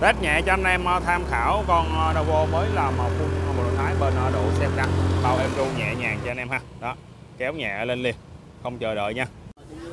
Test nhẹ cho anh em ờ, tham khảo con ờ, Novo mới làm ờ, full bộ động thái bên độ xem đăng. Bao em ru nhẹ nhàng cho anh em ha. Đó kéo nhẹ lên liền không chờ đợi nha.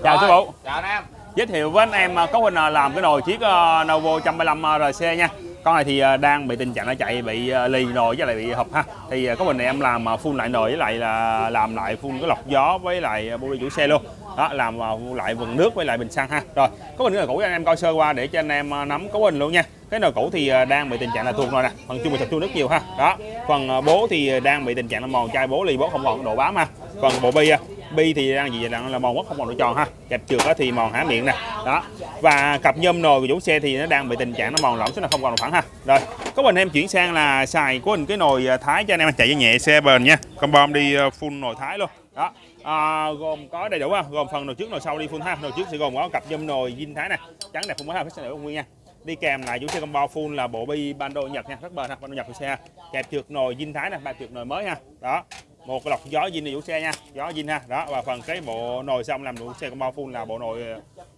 Chào sư phụ. Chào anh em. giới thiệu với anh em ờ, có Huỳnh làm cái nồi chiếc Novo 135 RC nha. Con này thì đang bị tình trạng nó chạy bị lì nồi với lại bị hộp ha. Thì có Huỳnh này em làm full lại nồi với lại là làm lại full cái lọc gió với lại bô đi chủ xe luôn đó, làm vào lại vần nước với lại bình xăng ha. Rồi, có bình cái nồi cũ cho anh em coi sơ qua để cho anh em ờ, nắm cấu hình luôn nha. Cái nồi cũ thì ờ, đang bị tình trạng là tuột rồi nè. Phần chung bị sập chua nước nhiều ha. Đó, phần bố thì đang bị tình trạng là mòn chai bố lì bố không còn độ bám ha. Phần bộ bi bi thì đang gì đang là mòn mất, không còn độ tròn ha. Kẹp trượt thì mòn há miệng nè. Đó, và cặp nhôm nồi của chủ xe thì nó đang bị tình trạng nó mòn lỏng xuống là không còn độ phẳng ha. Rồi, có mình em chuyển sang là xài của mình cái nồi thái cho anh em. Chạy cho nhẹ xe bền nha. Con bom đi full nồi thái luôn. Đó à, gồm có đầy đủ không? gồm phần nồi trước nồi sau đi full ha. Nồi trước sẽ gồm có cặp nhôm nồi dinh thái này, trắng đẹp không mới ha phải sẽ nguyên nha. Đi kèm lại chủ xe combo full là bộ bi bando nhật nha. Rất bền ha bando nhật của xe. Kẹp trượt nồi dinh thái nè ba trượt nồi mới ha. Đó. Một lọc gió dinh này chủ xe nha. Gió dinh ha. Đó và phần cái bộ nồi xong làm chủ xe combo full là bộ nồi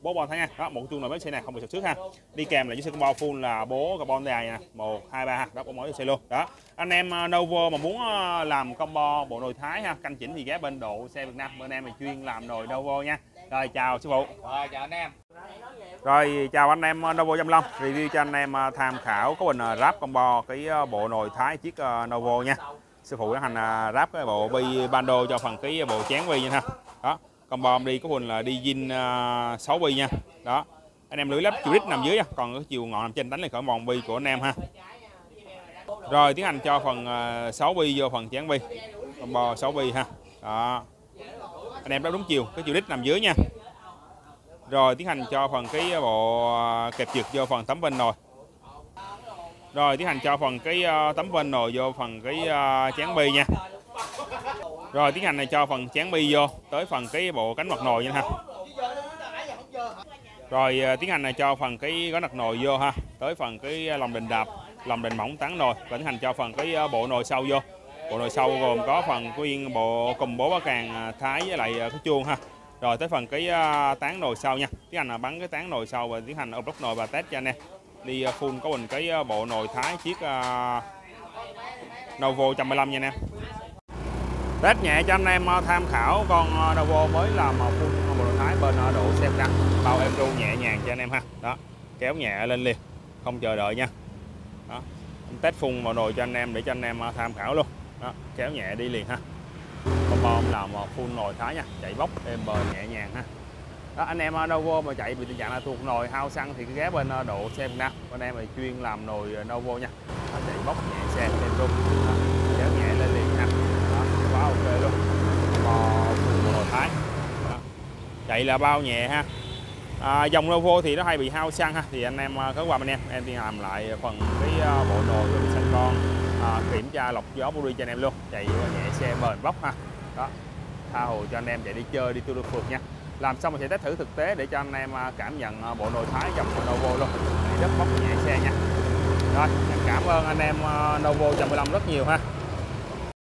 bố bon thái nha. Đó một chuông nồi bếp xe này không bị sụt xước ha. Đi kèm là chủ xe combo full là bố carbon dài nè. Một hai ba đó mới cho xe luôn đó. Anh em ờ, Novo mà muốn ờ, làm combo bộ nồi thái ha canh chỉnh thì ghé bên độ xe Việt Nam. Bên em là chuyên làm nồi Novo nha. Rồi chào sư phụ. Rồi chào anh em. rồi chào anh em Novo 55 review cho anh em à, tham khảo có bình à, ráp combo cái à, bộ nồi thái chiếc à, Novo nha. Sư phụ đã hành à, ráp cái bộ bi bando cho phần cái bộ chén bi nha. Ha đó combo đi có bình là đi zin à, 6 bi nha. Đó. Anh em lưỡi lắp chiều đít nằm dưới nha. Còn cái chiều ngọn nằm trên đánh lên khỏi mòn bi của anh em ha. Rồi tiến hành cho phần à, 6 bi vô phần chén bi. Combo 6 bi ha. Đó. Anh em đáp đúng chiều cái chiều đít nằm dưới nha. Rồi tiến hành cho phần cái bộ à, kẹp trượt vô phần tấm bên nồi. Rồi tiến hành cho phần cái à, tấm bên nồi vô phần cái chén bi nha rồi tiến hành này cho phần chén bi vô, tới phần cái bộ cánh mặt nồi nha ha. Rồi à, tiến hành này cho phần cái gói mặt nồi vô ha, tới phần cái à, lòng đình đạp, lòng đình mỏng tán nồi. Và tiến hành cho phần cái à, bộ nồi sau vô. Bộ nồi sau gồm có phần nguyên bộ, cùng bố bá càng thái với lại cái chuông ha. Rồi, tới phần cái tán nồi sau nha. Tiến hành là bắn cái tán nồi sau và tiến hành ốp nồi và test cho anh em. Đi full có mình cái bộ nồi thái chiếc Novo 115 nha anh em test nhẹ cho anh em ờ, tham khảo con ờ, Novo mới là một ờ, full bộ nồi thái bên độ xem đăng bao em ru nhẹ nhàng cho anh em ha. Đó kéo nhẹ lên liền không chờ đợi nha. Đó Em test phun vào nồi cho anh em để cho anh em tham khảo luôn. Đó kéo nhẹ đi liền ha. Con bom là một full nồi thái nha. Chạy bóc êm bờ nhẹ nhàng ha. Đó, anh em Novo mà chạy bị tình trạng là thuộc nồi hao xăng thì ghé bên độ xe Việt Nam bên em thì chuyên làm nồi Novo nha. Đó, chạy bóc nhẹ xe êm luôn đó, kéo nhẹ lên liền ha đó, ok luôn. Bò full thái. Chạy là bao nhẹ ha. À, dòng Novo thì nó hay bị hao xăng ha. Thì anh em à, ờ, có qua bên em. Em đi làm lại phần cái à, bộ nồi rồi xanh con à, kiểm tra lọc gió body cho anh em luôn. Chạy nhẹ xe bền bóc ha. Đó. Tha hồ cho anh em chạy đi chơi đi tour phượt nha. Làm xong mình sẽ test thử thực tế để cho anh em à, cảm nhận bộ nồi thái dòng Novo luôn. Đi rất bóc nhẹ xe nha. Rồi em cảm ơn anh em Novo 115 rất nhiều ha.